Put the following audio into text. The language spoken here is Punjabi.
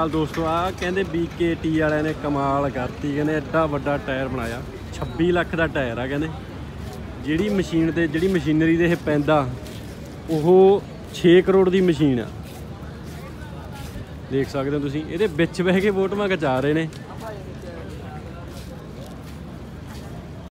ਹਾਲ ਦੋਸਤੋ, ਆ ਕਹਿੰਦੇ BKT ਵਾਲਿਆਂ ਨੇ ਕਮਾਲ ਕਰਤੀ, ਕਹਿੰਦੇ ਐਡਾ ਵੱਡਾ ਟਾਇਰ ਬਣਾਇਆ। 26 ਲੱਖ ਦਾ ਟਾਇਰ ਆ ਕਹਿੰਦੇ। ਜਿਹੜੀ ਮਸ਼ੀਨ ਤੇ, ਜਿਹੜੀ ਮਸ਼ੀਨਰੀ ਦੇ ਇਹ ਪੈਂਦਾ, ਉਹ 6 ਕਰੋੜ ਦੀ ਮਸ਼ੀਨ ਆ। ਦੇਖ ਸਕਦੇ ਹੋ ਤੁਸੀਂ, ਇਹਦੇ ਵਿੱਚ ਬਹਿ ਕੇ ਫੋਟੋਆਂ ਖਿਚਾ ਰਹੇ ਨੇ।